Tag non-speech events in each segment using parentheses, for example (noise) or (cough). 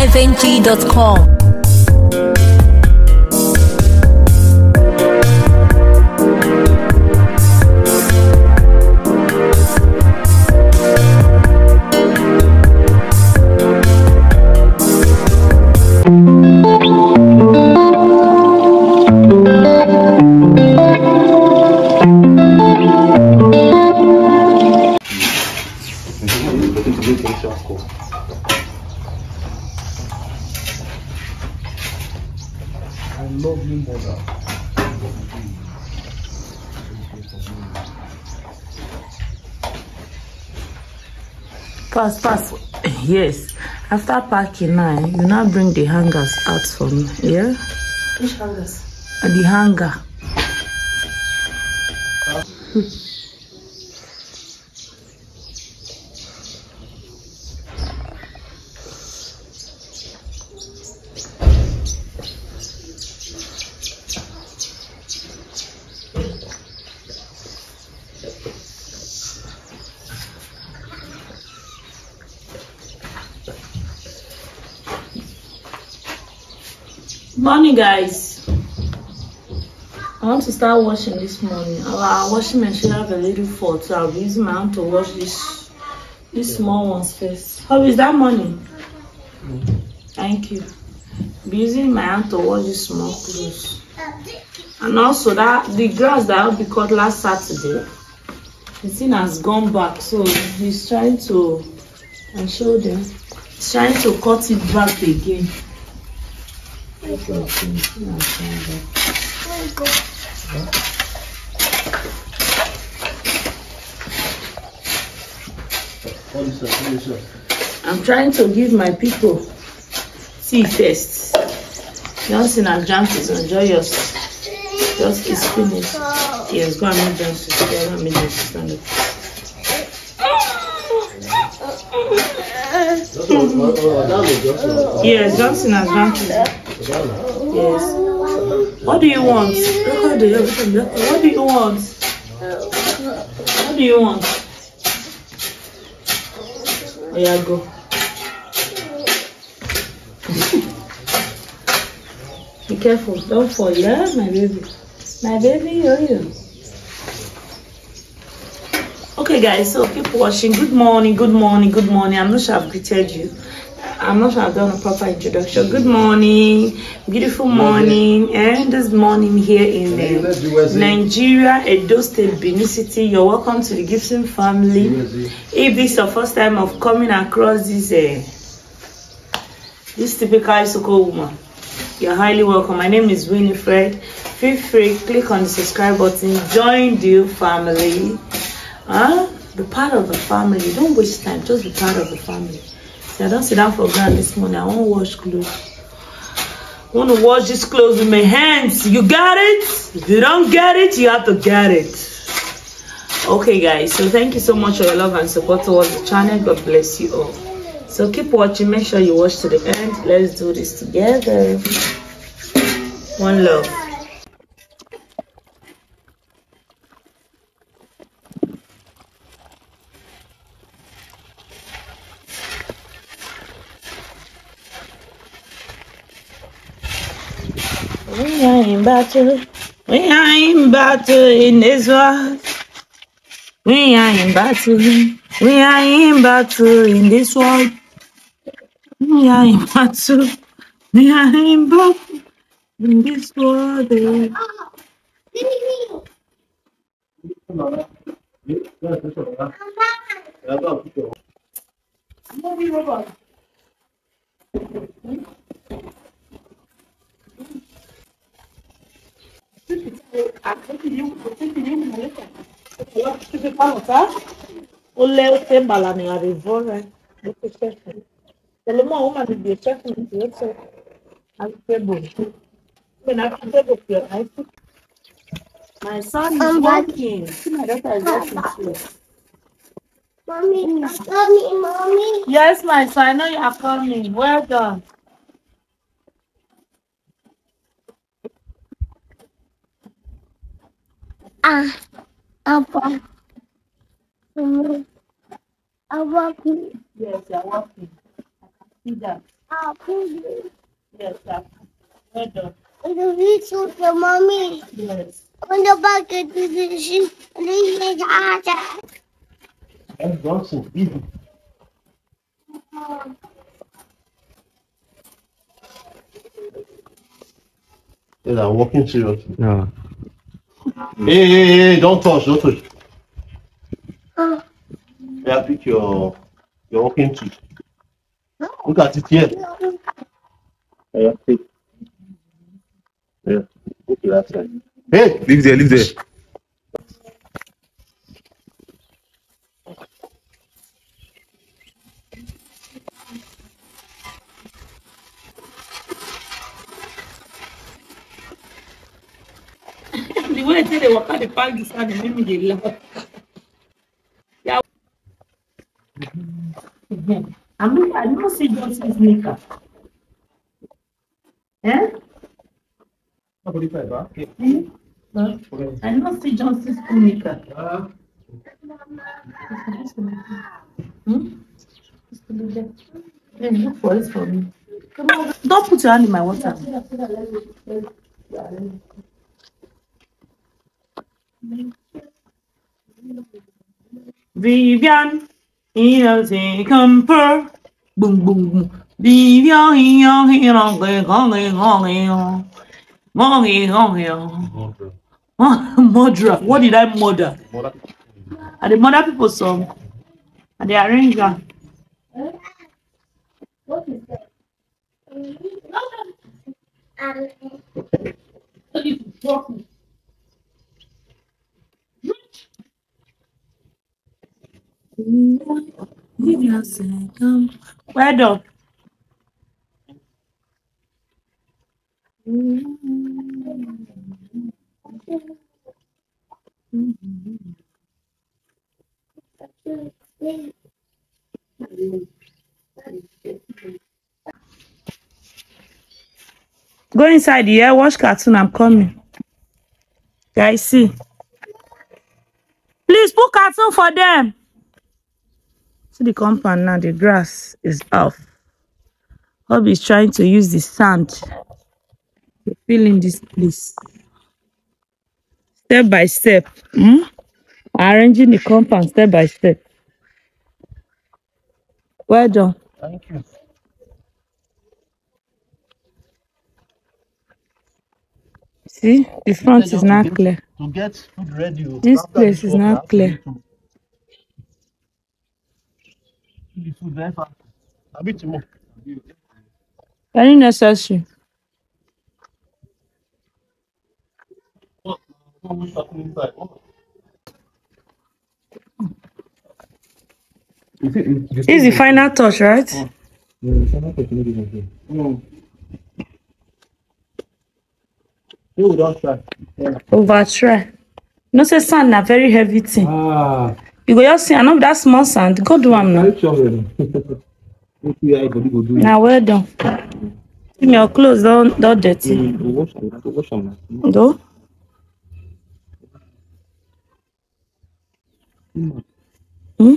highlifeng.com. I love mother. Pass, pass. Yes. After packing now, you now bring the hangers out for me. Yeah? Which hangers? And the hanger. Morning, guys. I want to start washing this morning. Our, washing machine have a little fault, so I'll be using my hand to wash this these small ones first. How is that money? Thank you. Be using my hand to wash these small clothes. And also that the grass that I be cut last Saturday, the thing has gone back, so he's trying to show them. He's trying to cut it back again. What is that? What is that? I'm trying to give my people tea first. Johnson and Johnson, enjoy yourself. Just is finished. Yes, go and Johnson. Go and just one. Yes, Johnson and Johnson. Yes. What do you want? What do you you want? What do you want? Oh yeah, go. (laughs) Be careful, don't fall. Yeah, my baby. My baby, oh, yo yo. Okay, guys, so keep watching. Good morning, good morning, good morning. I'm not sure I've greeted you. I'm not sure I've done a proper introduction. Good morning, beautiful morning, and this morning here in uh, Nigeria, Edo State, Benin City. You're welcome to the Gibson family. If this is your first time of coming across this uh, this typical Isoko woman, you're highly welcome. My name is Winifred. Feel free, click on the subscribe button, join the family. Huh? Be part of the family. Don't waste time, just be part of the family. I don't sit down for ground this morning. I want to wash clothes. I want to wash these clothes with my hands. You got it? If you don't get it, you have to get it. Okay, guys. So thank you so much for your love and support towards the channel. God bless you all. So keep watching. Make sure you watch to the end. Let's do this together. One love. We are in battle. We are in battle in this world. We are in battle. We are in battle in this world. We are in battle. We are in battle in this world. My son is. Mommy, mommy, mommy. Yes, my son, I know you are coming. Well done. Ah, Papa. Mm, I'm walking. Yes, you are working. I can see that. I'll put it. Yes, sir. Well done. And the reach of the mommy. Yes. On the bucket to the sheep. And then you got that. That's Johnson. Easy. Yes, I'm walking seriously. Yeah. Hey, hey, hey, don't touch, don't touch. Oh. Yeah, pick your your walking stick. Look at it here. Yeah, take. Yeah, go to that side. Hey! Leave there, leave there. Waka dey pack the sand dey make me dey laugh. Yeah. I no see Johnson's maker. Eh? No. I no see Johnson's maker. Hmm? Yeah, look for it for me. Don't put your hand in my water. Vivian, il a été comme peu. Boum, boum, boum. Vivian, il a gong, gong. Murderer. What did I murder? Are the mother people song? Are they arrange am? What is that? Um, Well done. Go inside here, watch cartoon. I'm coming. Guys, see. Please put cartoon for them. See the compound now, the grass is off. Hobby is trying to use the sand to fill in this place. Step by step. Hmm? Arranging the compound step by step. Well done. Thank you. See, the front is not clear. To get food ready. This place is not clear. do to- Do the food very fast. A bit more. Very necessary. Oh, oh, we start inside. Oh. You see, it- This is the final touch, right? Yeah, it's not touching it again. Mm. You will don't try. Over try. You know, say sand na very heavy thing. Ah, You go just see, I know that small sand. Go do am now. very sure. then. (laughs) Make you everybody go do it. Now well done. See me your clothes don don dirty. Mm, go wash am, go wash am now. Though. Mm, Hmm?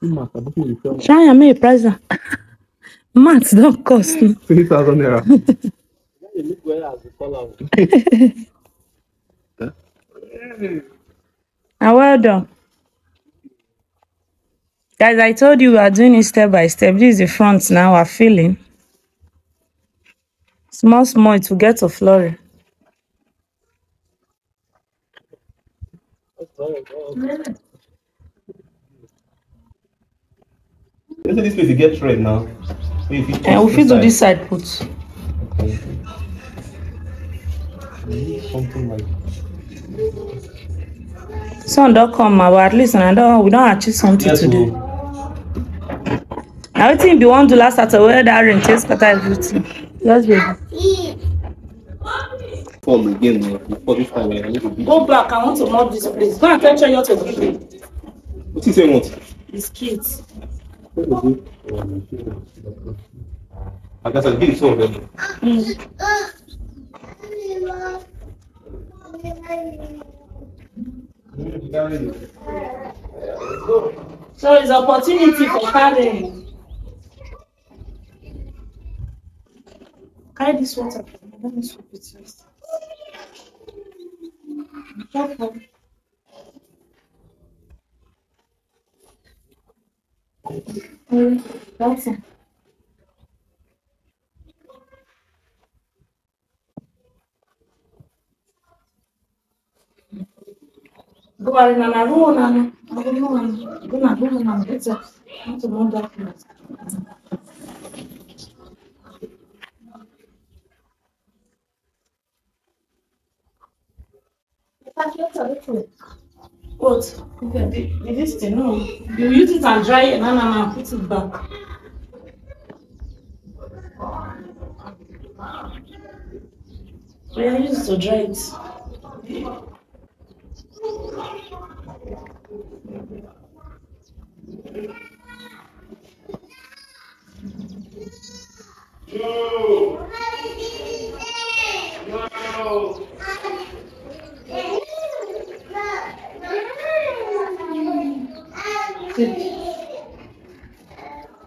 mm, I don't think you sell Try am make a price am. Mat don cost me. (laughs) three thousand naira. You look well as the color. Na well done. Guys, I told you we are doing it step by step. This is the front now we're filling. Small, small, it will get to. You see this place, it get red now. So if you And we fit do this side put. Something like Sun don come but at least na don we don achieve something Yes, today. Na wetin be wan do last Saturday wey that rain take scatter everything. Yes, baby. see. fall again now. Before this time, I need to be. Go back, I want to mop this place. Go and tell Chenyo to give me What you say, what? biscuits. I guess I'll give you some of them. Mm. So it's opportunity for carrying. Carry this water. Let me sweep it first. Careful. That's. Go on, Nana. Go on, Nana. Go on, Nana. Go on, go on, Nana. It's a, it's a more darkness. What? Okay, the, this thing, no. You use it and dry it, and then put it back. So yeah, use it to dry it. no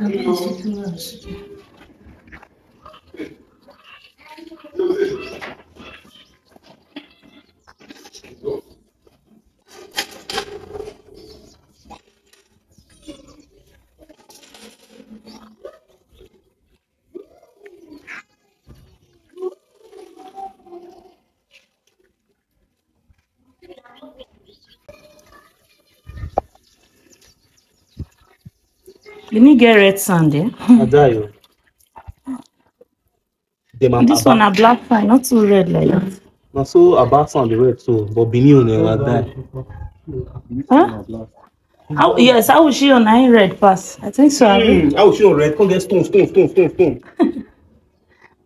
Come. You need get red sand, eh? Adayo. Dem am This one a black fine, not too red like that. na so aba sound dey red too but benin o never die. Huh? How, yes, how will she on nine red pass? I think so. Mm, how she on red come get stone stone stone stone stone. (laughs)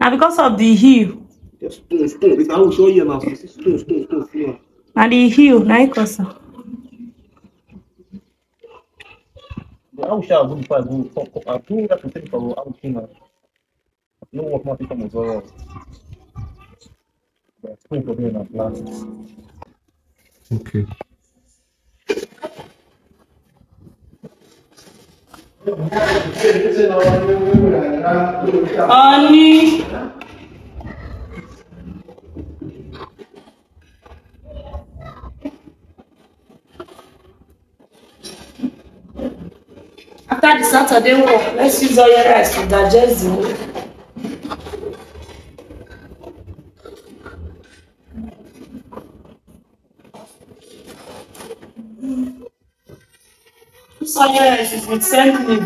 Now because of the hue, Get stone stone if how she on here na so stone stone stone am. and the hue, now it cause am. But how she a go before I go come come I do that to take for how she na. No work ma take am as well. But stone for there na blast. Okay. Honey. The Saturday work, let's use all your rice to digest the whole. This all your rice is with leaf.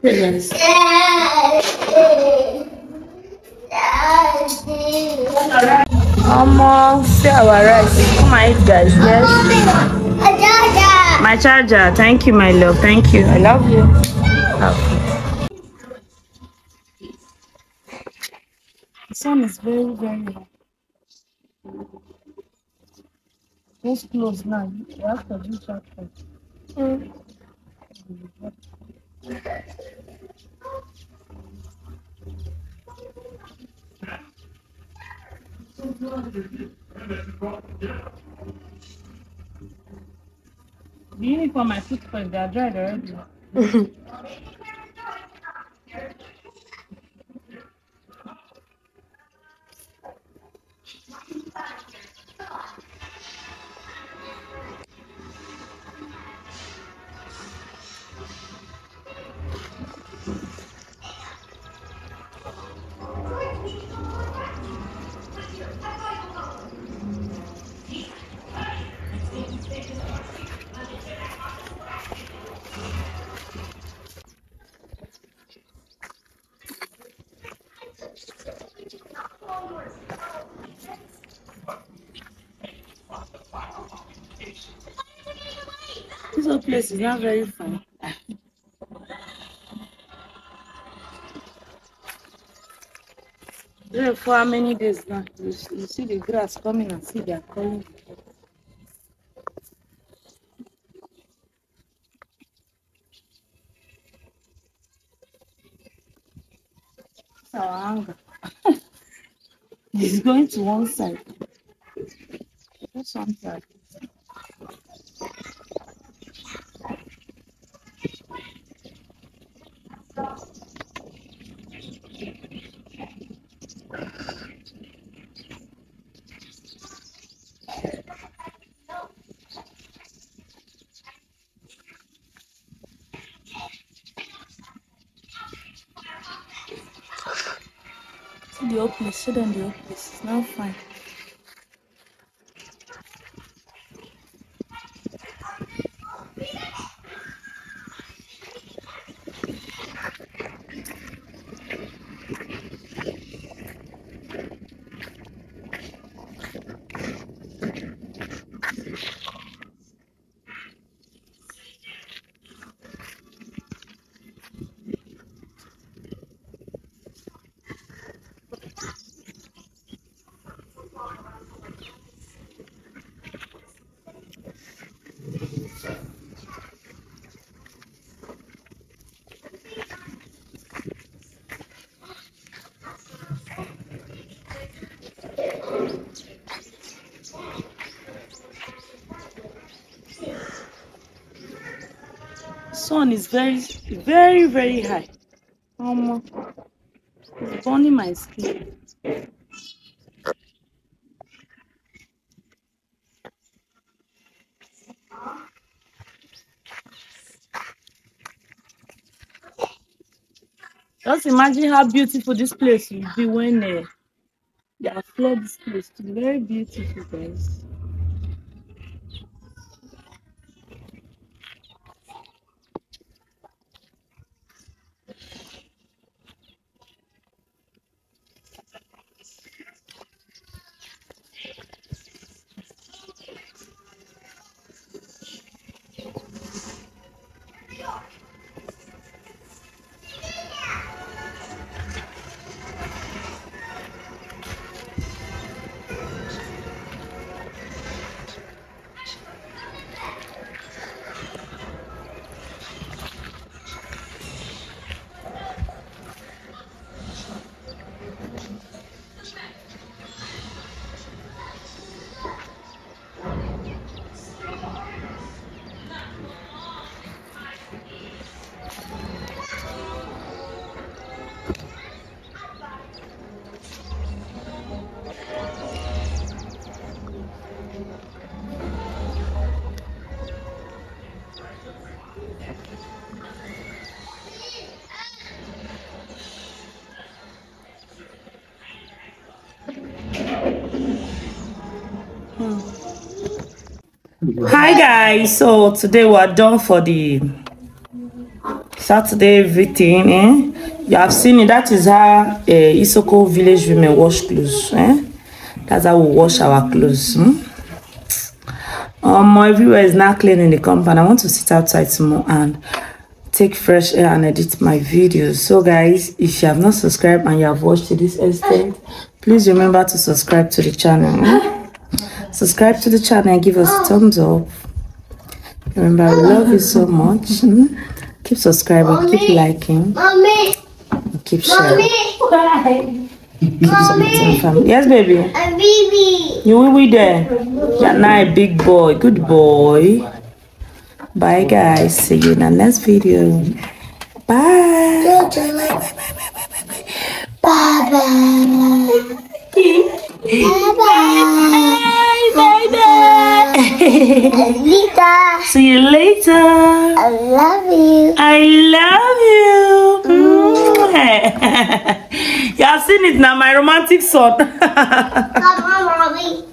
Here, guys. Omo, see our rice. Come and eat, guys. Yes. My charger. Thank you, my love. Thank you. I love you. Oh. The sun is very, very hot. Just close now. You have to do something. Mm-hmm. The uniform I put for they are dried already. Place is not very fun. There for how many days now? You, you see the grass coming and see they are coming. It's our anger. (laughs) Going to one side. Just one side. Whole place. Them the whole place. It's now fine. Sun is very, very, very high. Um, it's burning my skin. Just imagine how beautiful this place will be when uh, they flooded this place. It's very beautiful, guys. Hi guys, so today we're done for the Saturday everything. Eh? You have seen it. That is how uh, Isoko village women wash clothes. Eh? That's how we wash our clothes. Hmm? Um, everywhere is now clean in the compound. I want to sit outside some more and take fresh air and edit my videos. So guys, if you have not subscribed and you have watched to this extent, please remember to subscribe to the channel. hmm? Subscribe to the channel and give us a thumbs up. Remember i love you so much. Hmm? keep subscribing keep liking. Mommy, keep sharing. Mommy, keep supporting family. Yes baby. A baby. you will be there. You're now a big boy. Good boy. Bye guys. See you in the next video. Bye. Bye, bye bye Bye. Bye. Bye. Bye bye (laughs) bye. See you later I love you. I love you. Mm. Mm. (laughs) you have seen it now, my romantic son. (laughs) Come on, mommy.